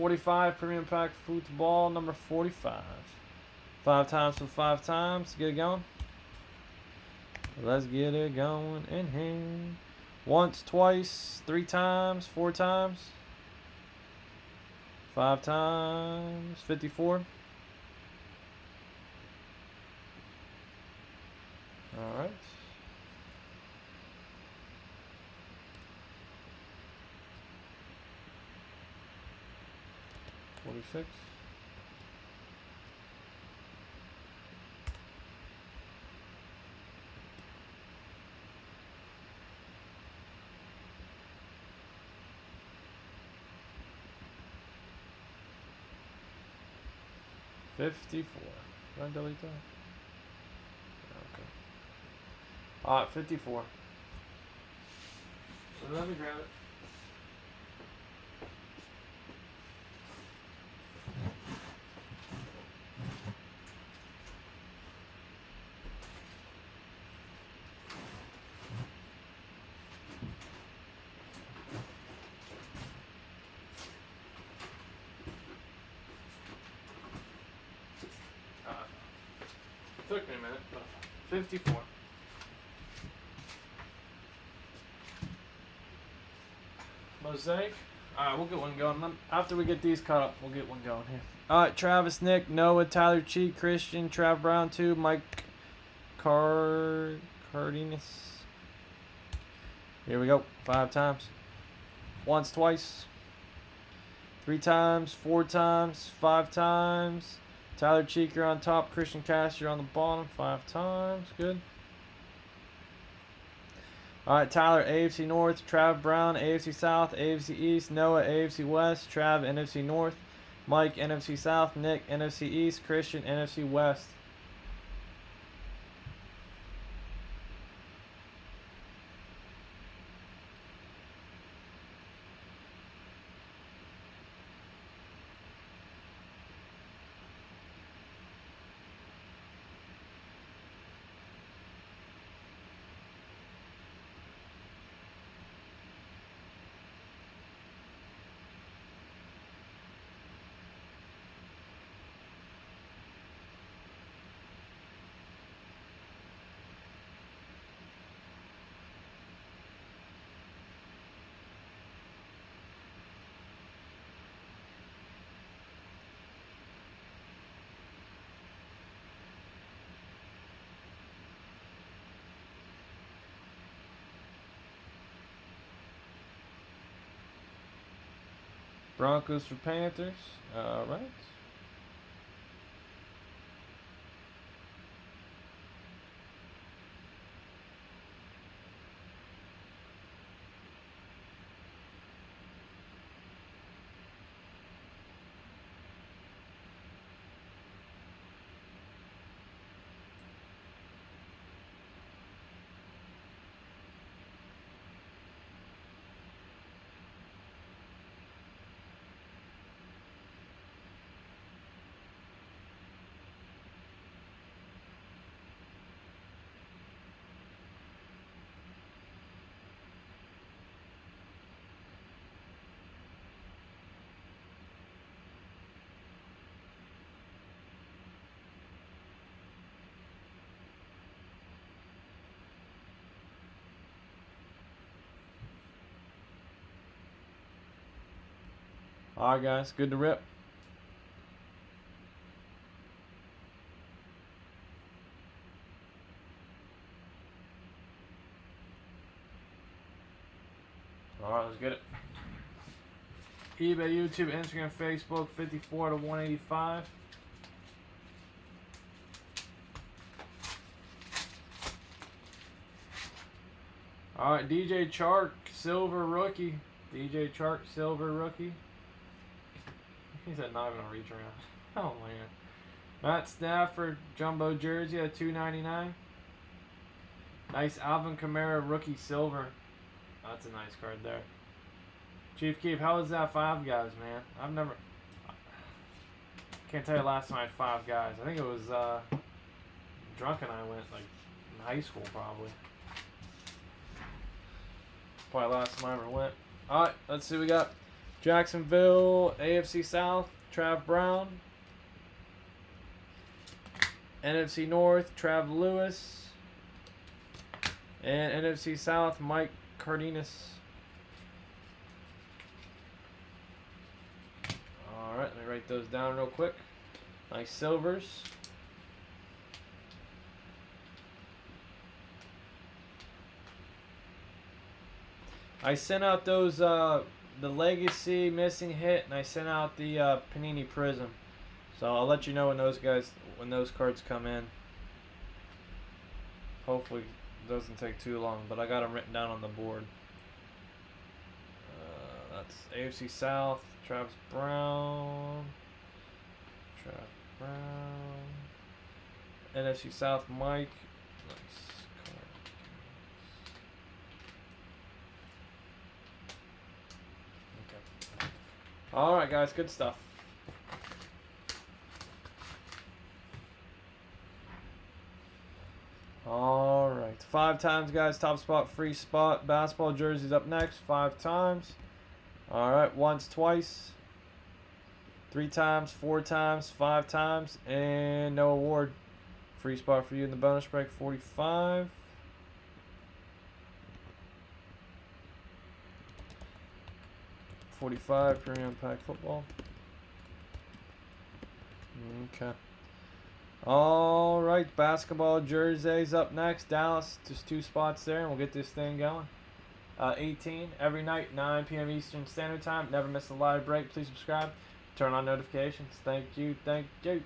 45 premium pack football number 45. Five times for five times. Get it going. Let's get it going in here. Once, twice, three times, four times. Five times, 54. All right. Forty-six. Fifty-four. Did I delete that? Okay. Alright, fifty-four. So let me grab it. Uh, took me a minute, but 54. Mosaic. Alright, we'll get one going. After we get these caught up, we'll get one going here. Alright, Travis, Nick, Noah, Tyler, Cheat, Christian, Trav Brown, 2, Mike Car Cardenas. Here we go. Five times. Once, twice. Three times, four times, five times. Tyler Cheeker on top, Christian Caster on the bottom, five times. Good. All right, Tyler, AFC North, Trav Brown, AFC South, AFC East, Noah, AFC West, Trav, NFC North, Mike, NFC South, Nick, NFC East, Christian, NFC West. Broncos for Panthers. All right. All right, guys. Good to rip. All right, let's get it. eBay, YouTube, Instagram, Facebook, 54 to 185. All right, DJ Chark, silver rookie. DJ Chark, silver rookie. He's at not even a reach around. Oh man. Matt Stafford, jumbo jersey at 299. Nice Alvin Kamara rookie silver. That's a nice card there. Chief Keef, how was that five guys, man? I've never can't tell you last time I had five guys. I think it was uh drunk and I went like in high school probably. Probably last time I ever went. Alright, let's see what we got. Jacksonville, AFC South, Trav Brown. NFC North, Trav Lewis. And NFC South, Mike Cardenas. Alright, let me write those down real quick. Nice silvers. I sent out those uh, the Legacy missing hit, and I sent out the uh, Panini Prism. So I'll let you know when those guys when those cards come in. Hopefully, doesn't take too long, but I got them written down on the board. Uh, that's AFC South, Travis Brown, Travis Brown, NFC South, Mike. Right, guys, good stuff. All right, five times, guys. Top spot, free spot. Basketball jerseys up next. Five times. All right, once, twice, three times, four times, five times, and no award. Free spot for you in the bonus break. Forty-five. 45 premium pack football. Okay. All right, basketball jerseys up next. Dallas, just two spots there, and we'll get this thing going. Uh, 18 every night, 9 p.m. Eastern Standard Time. Never miss a live break. Please subscribe. Turn on notifications. Thank you. Thank you.